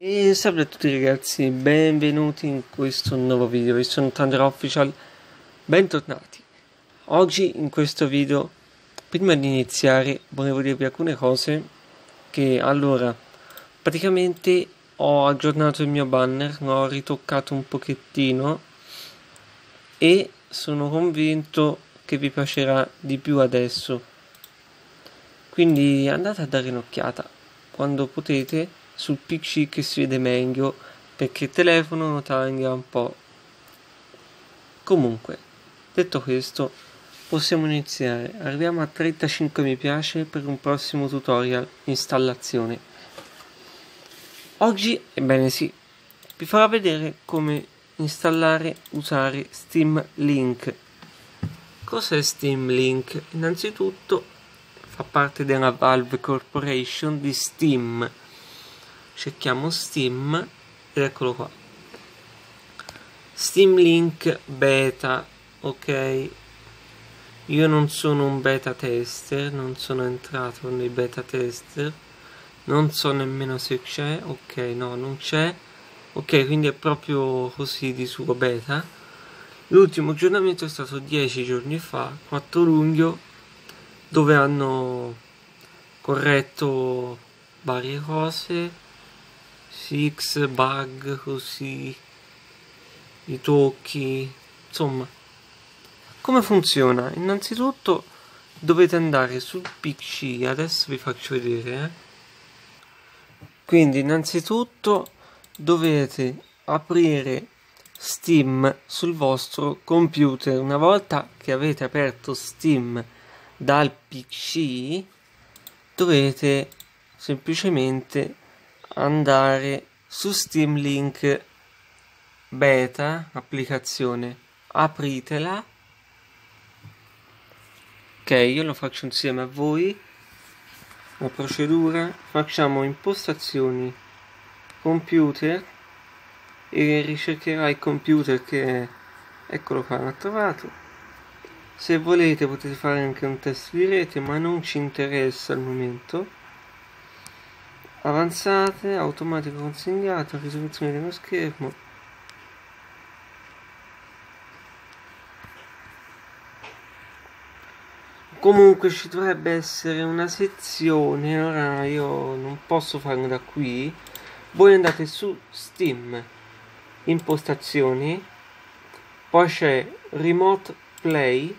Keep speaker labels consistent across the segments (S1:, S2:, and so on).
S1: E salve a tutti ragazzi, benvenuti in questo nuovo video, io sono Thunder Official, bentornati. Oggi in questo video, prima di iniziare, volevo dirvi alcune cose che allora, praticamente ho aggiornato il mio banner, l'ho ritoccato un pochettino e sono convinto che vi piacerà di più adesso. Quindi andate a dare un'occhiata quando potete sul PC che si vede meglio perché il telefono lo taglia un po'. Comunque, detto questo, possiamo iniziare. Arriviamo a 35 mi piace per un prossimo tutorial installazione. Oggi, ebbene sì, vi farò vedere come installare usare Steam Link. Cos'è Steam Link? Innanzitutto fa parte della Valve Corporation di Steam cerchiamo Steam ed eccolo qua. Steam Link beta ok. Io non sono un beta tester non sono entrato nei beta tester. Non so nemmeno se c'è ok no non c'è. Ok quindi è proprio così di suo beta. L'ultimo aggiornamento è stato 10 giorni fa 4 luglio dove hanno corretto varie cose Six, bug, così, i tocchi, insomma. Come funziona? Innanzitutto dovete andare sul PC, adesso vi faccio vedere. Eh? Quindi innanzitutto dovete aprire Steam sul vostro computer. Una volta che avete aperto Steam dal PC dovete semplicemente andare su Steam Link beta applicazione apritela. Ok io lo faccio insieme a voi. La procedura facciamo impostazioni computer e ricercherà il computer che eccolo qua l'ho trovato. Se volete potete fare anche un test di rete ma non ci interessa al momento avanzate, automatico consegnato, risoluzione dello schermo. Comunque ci dovrebbe essere una sezione, ora io non posso farlo da qui. Voi andate su Steam, impostazioni, poi c'è Remote Play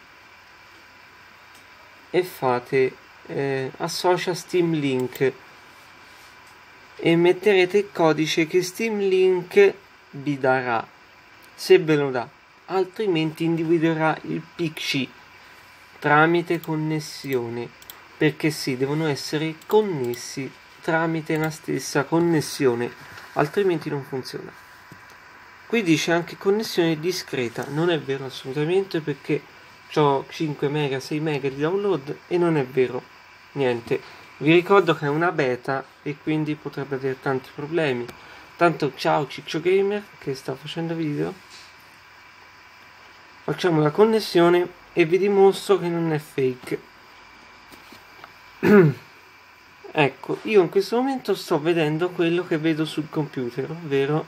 S1: e fate eh, associa Steam Link e metterete il codice che Steam Link vi darà. Se ve lo dà altrimenti individuerà il PC tramite connessione perché sì devono essere connessi tramite la stessa connessione altrimenti non funziona. Qui dice anche connessione discreta non è vero assolutamente perché ho 5 mega 6 mega di download e non è vero niente vi ricordo che è una beta e quindi potrebbe avere tanti problemi. Tanto ciao Ciccio Gamer che sta facendo video. Facciamo la connessione e vi dimostro che non è fake. ecco, io in questo momento sto vedendo quello che vedo sul computer, ovvero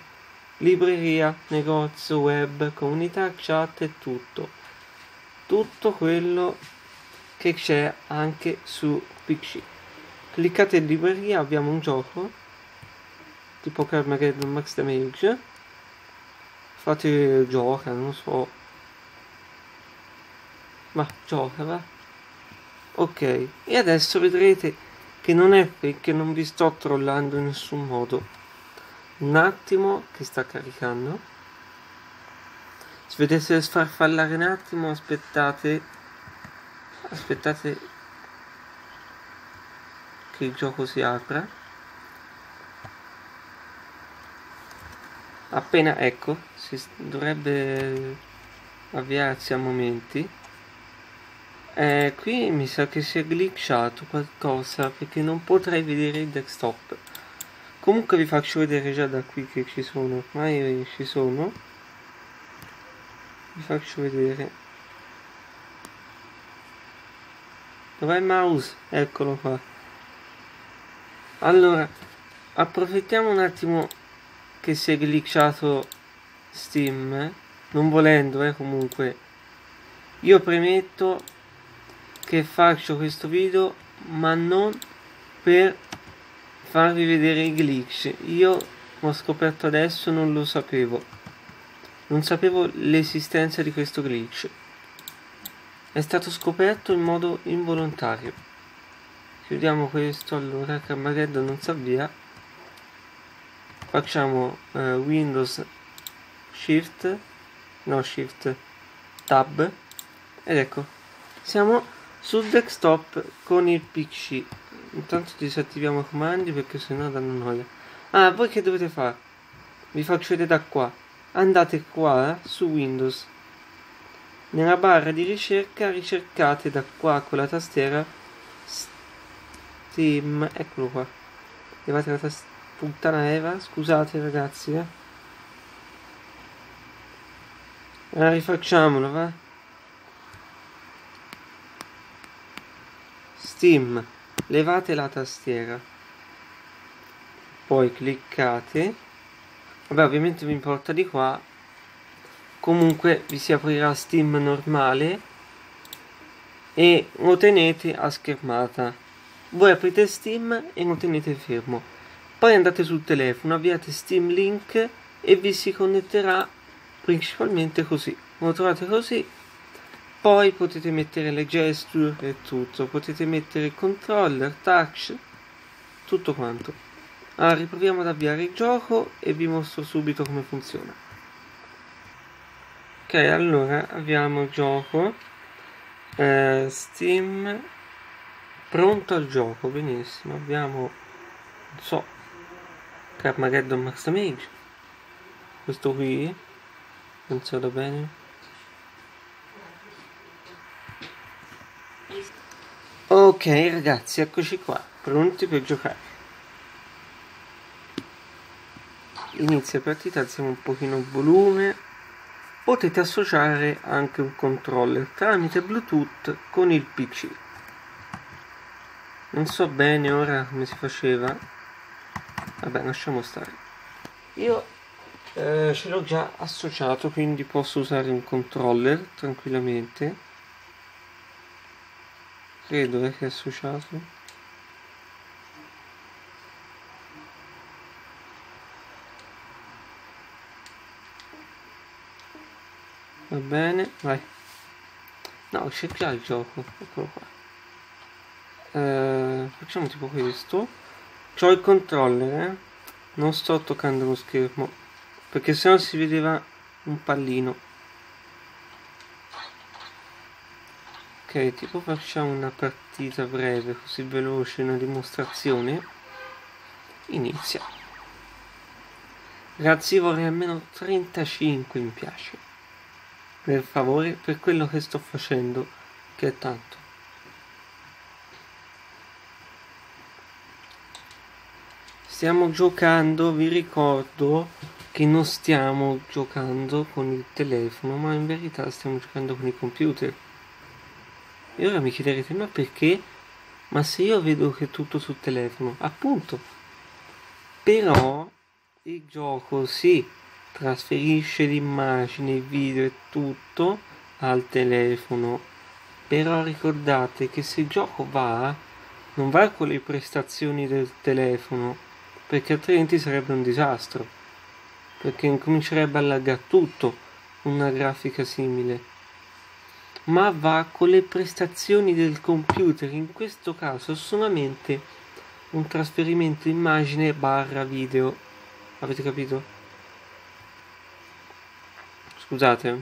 S1: libreria, negozio, web, comunità, chat e tutto. Tutto quello che c'è anche su PC cliccate in libreria abbiamo un gioco tipo Carmageddon Max Damage. Fate gioca non so. Ma gioca va. Ok e adesso vedrete che non è perché non vi sto trollando in nessun modo. Un attimo che sta caricando. Se vedete sfarfallare un attimo aspettate aspettate che il gioco si apra appena ecco si dovrebbe avviarsi a momenti. Eh, qui mi sa che si è glitchato qualcosa perché non potrei vedere il desktop. Comunque vi faccio vedere già da qui che ci sono ormai ci sono. Vi faccio vedere. Dov'è il mouse? eccolo qua allora approfittiamo un attimo che si è glitchato Steam, non volendo, eh, comunque. Io premetto che faccio questo video, ma non per farvi vedere i glitch. Io ho scoperto adesso, non lo sapevo. Non sapevo l'esistenza di questo glitch. È stato scoperto in modo involontario. Chiudiamo questo allora, che Armageddon non si avvia. Facciamo uh, Windows Shift, no Shift, Tab. Ed ecco, siamo sul desktop con il PC. Intanto disattiviamo i comandi perché sennò danno noia. Ah, voi che dovete fare? Vi faccio vedere da qua. Andate qua eh, su Windows. Nella barra di ricerca ricercate da qua con la tastiera Steam, eccolo qua. Levate la. Puttana Eva, scusate ragazzi, eh. Allora rifacciamolo, va? Steam, levate la tastiera. Poi cliccate. Vabbè, ovviamente vi importa di qua. Comunque vi si aprirà Steam normale e lo tenete a schermata voi aprite Steam e non tenete fermo. Poi andate sul telefono, avviate Steam Link e vi si connetterà principalmente così. Lo trovate così. Poi potete mettere le gesture e tutto. Potete mettere il controller, touch, tutto quanto. Allora riproviamo ad avviare il gioco e vi mostro subito come funziona. Ok, allora avviamo il gioco. Eh, Steam Pronto al gioco, benissimo. Abbiamo, non so, Carmageddon Max Damage. Questo qui, pensato bene. Ok ragazzi, eccoci qua, pronti per giocare. Inizia partita, alziamo un pochino il volume. Potete associare anche un controller tramite Bluetooth con il PC. Non so bene ora come si faceva. Vabbè, lasciamo stare. Io eh, ce l'ho già associato, quindi posso usare un controller tranquillamente. Credo eh, che è associato. Va bene, vai. No, c'è già il gioco, eccolo qua eh, facciamo tipo questo. Ho il controller eh? non sto toccando lo schermo perché sennò si vedeva un pallino. Ok tipo facciamo una partita breve così veloce una dimostrazione. Inizia. Ragazzi vorrei almeno 35 mi piace. Per favore per quello che sto facendo che è tanto stiamo giocando, vi ricordo che non stiamo giocando con il telefono, ma in verità stiamo giocando con il computer. E ora mi chiederete, ma perché? Ma se io vedo che è tutto sul telefono, appunto. Però il gioco si trasferisce l'immagine, il video e tutto al telefono. Però ricordate che se il gioco va, non va con le prestazioni del telefono, perché altrimenti sarebbe un disastro, perché incomincerebbe a laggare tutto una grafica simile. Ma va con le prestazioni del computer, in questo caso solamente un trasferimento immagine barra video. Avete capito? Scusate.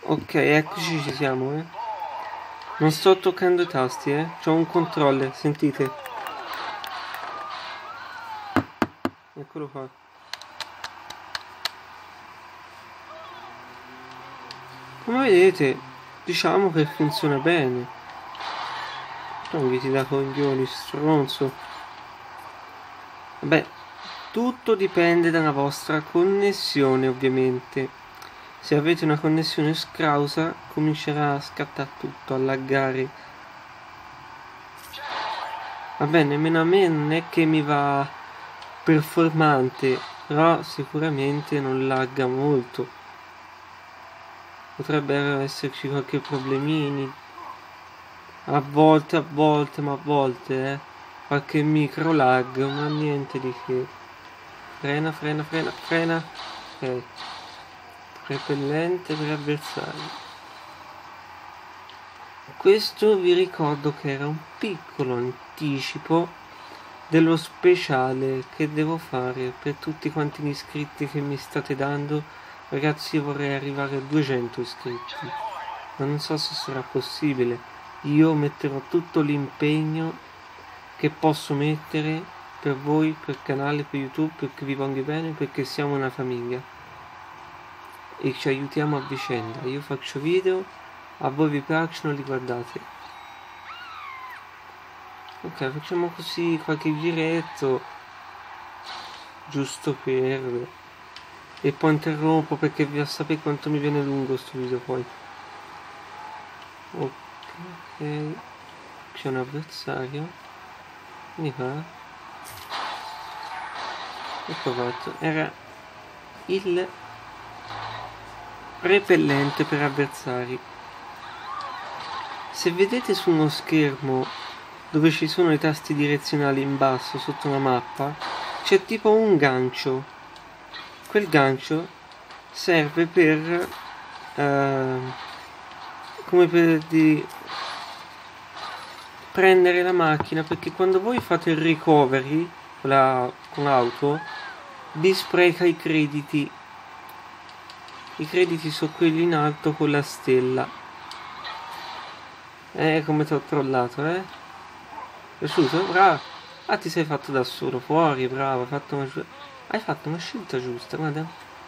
S1: Ok, eccoci ci siamo, eh. Non sto toccando i tasti, eh. C'ho un controller, sentite. Eccolo qua. Come vedete, diciamo che funziona bene. Non vi ti da coglioni, stronzo. Vabbè, tutto dipende dalla vostra connessione, ovviamente. Se avete una connessione scrausa comincerà a scattare tutto, a laggare. Vabbè, nemmeno a me non è che mi va performante, però sicuramente non lagga molto. Potrebbero esserci qualche problemini. A volte, a volte, ma a volte, eh. Qualche micro lag, ma niente di che. Frena, frena, frena, frena. Ok. Repellente per avversari. Questo vi ricordo che era un piccolo anticipo dello speciale che devo fare per tutti quanti gli iscritti che mi state dando. Ragazzi, io vorrei arrivare a 200 iscritti, ma non so se sarà possibile. Io metterò tutto l'impegno che posso mettere per voi, per il canale, per YouTube, perché vi voglio bene, perché siamo una famiglia e ci aiutiamo a vicenda. Io faccio video, a voi vi piacciono, li guardate. Ok, facciamo così qualche giretto, giusto per... E poi interrompo perché vi sapete quanto mi viene lungo questo video poi. Ok, c'è un avversario. Vieni qua. Ecco fatto. Era il repellente per avversari. Se vedete su uno schermo dove ci sono i tasti direzionali in basso sotto una mappa, c'è tipo un gancio. Quel gancio serve per uh, come per di prendere la macchina perché quando voi fate il recovery con, la, l'auto vi spreca i crediti i crediti sono quelli in alto con la stella. Eh, come ti ho trollato, eh? Piaciuto? Bravo. Ah, ti sei fatto da solo, fuori, bravo, hai fatto una, hai fatto una scelta giusta, guarda.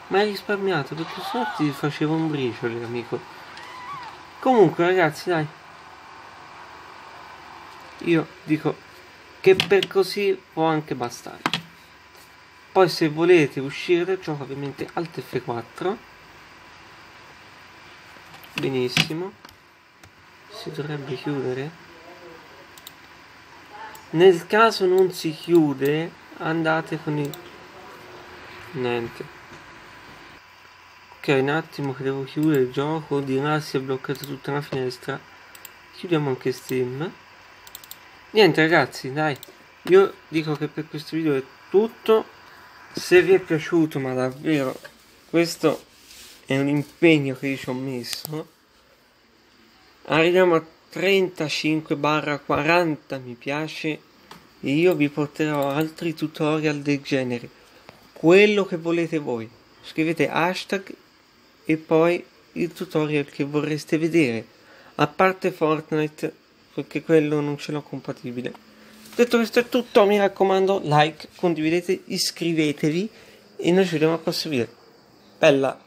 S1: Ma hai risparmiato, perché sennò ti facevo un briciolo, amico. Comunque, ragazzi, dai. Io dico che per così può anche bastare. Poi se volete uscire dal gioco, ovviamente Alt F4 benissimo. Si dovrebbe chiudere? Nel caso non si chiude andate con il niente. Ok un attimo che devo chiudere il gioco. Di là si è bloccata tutta una finestra. Chiudiamo anche steam. Niente ragazzi dai. Io dico che per questo video è tutto. Se vi è piaciuto ma davvero questo è un impegno che io ci ho messo. Arriviamo a 35 barra 40 mi piace e io vi porterò altri tutorial del genere. Quello che volete voi. Scrivete hashtag e poi il tutorial che vorreste vedere. A parte Fortnite perché quello non ce l'ho compatibile. Detto questo è tutto mi raccomando like condividete iscrivetevi e noi ci vediamo al prossimo video. Bella